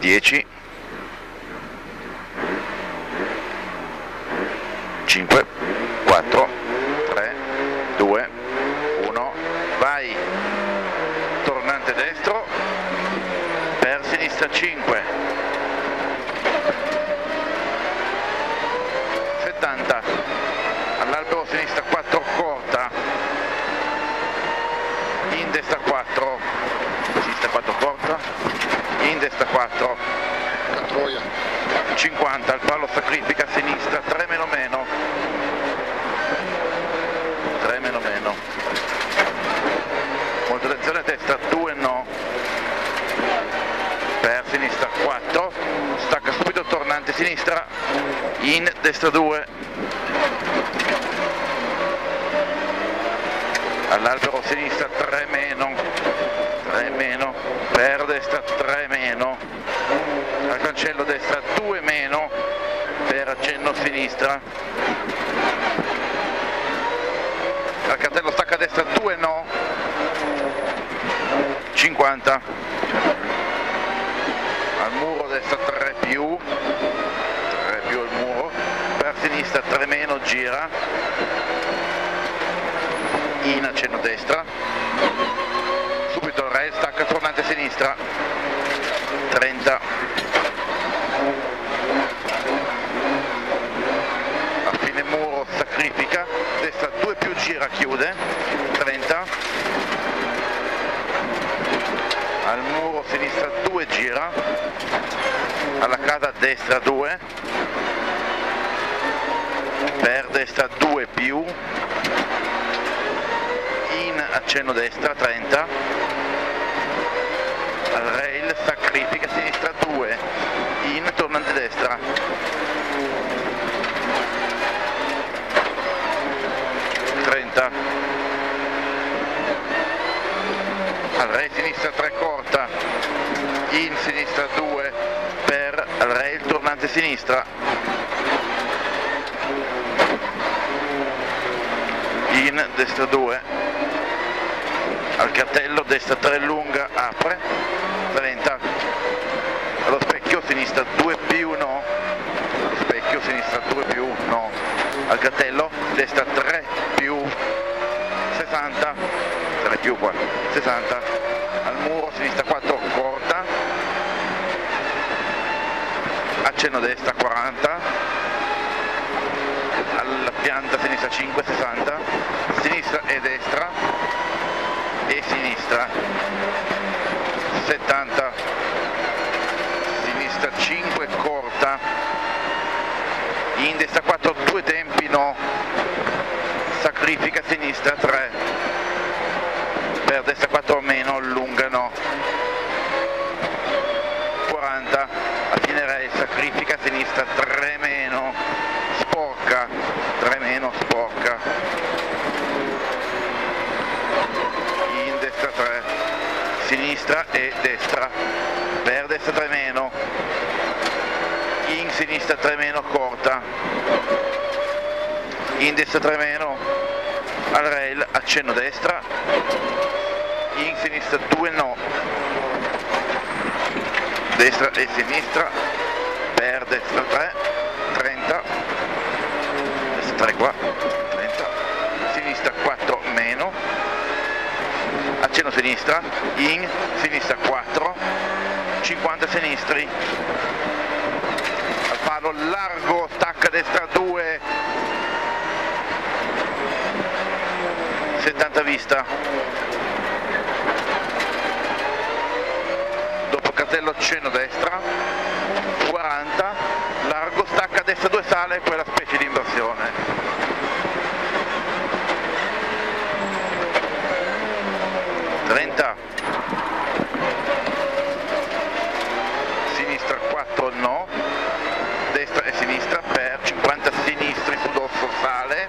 10 5 4 3 2 1 vai. Tornante destro. Per sinistra 5 70 all'albero sinistra 4 corta. In destra 4 sinistra 4 corta in destra 4 Carboia. 50 il palo sacrifica a sinistra 3 meno meno. 3 meno meno. Molto attenzione a destra 2 no. Per sinistra 4 stacca subito tornante sinistra in destra 2 all'albero sinistra 3 meno. 3 meno. Per destra 3 meno cancello destra 2 meno per accenno sinistra. Al cartello stacca destra 2 no. 50 al muro destra 3 più. 3 più al muro. Per sinistra 3 meno gira. In accenno destra. Subito il rail stacca tornante sinistra. 30 a fine muro sacrifica destra 2 più gira chiude 30 al muro sinistra 2 gira alla casa destra 2 per destra 2 più. In accenno destra 30 al rail sacrifica sinistra 2 in tornante destra 30 al rail sinistra 3 corta in sinistra 2 per al tornante sinistra. In destra 2 al cartello destra 3 lunga apre. 30 allo specchio sinistra 2 più no allo specchio sinistra 2 più no al cartello destra 3 più 60 3 più qua 60 al muro sinistra 4 corta accenno destra 40 alla pianta sinistra 5 60 sinistra e destra e sinistra 70 sinistra 5 corta in destra 4 due tempi no sacrifica sinistra 3 per destra 4 meno lunga no 40 a fine rail sacrifica sinistra 3 meno sporca 3 meno sporca. In destra 3 sinistra e destra. Per destra 3 meno in sinistra 3 meno corta. In destra 3 meno al rail accenno destra. In sinistra 2 no. Destra e sinistra destra 3 30 destra 3 qua 30 sinistra 4 meno. Accenno sinistra in sinistra 4 50 sinistri. Al palo largo stacca destra 2 70 vista cartello accenno destra 40 largo stacca destra 2 sale quella specie di inversione. 30 sinistra 4 no. Destra e sinistra per 50 sinistri su dosso sale.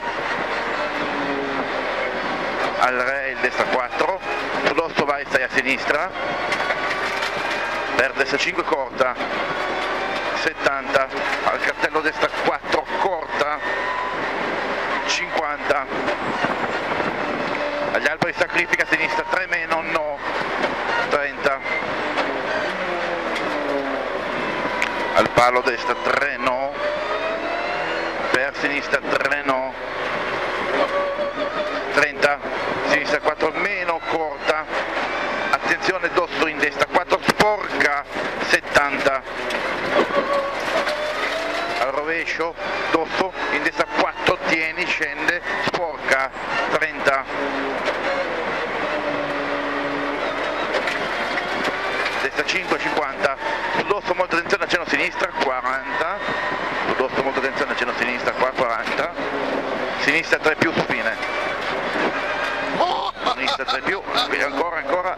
Al rail destra 4 su dosso vai stai a sinistra per destra 5 corta. 70 al cartello destra 4 corta. 50 agli alberi sacrifica sinistra 3 meno no. 30 al palo destra 3 no. Per sinistra 3 4 sporca 70 al rovescio dosso in destra 4 tieni scende sporca 30 destra 5 50 sul dosso molta attenzione accenno sinistra 40 sul dosso molta attenzione accenno sinistra qua 40 sinistra 3 più spine sinistra 3 più qui ancora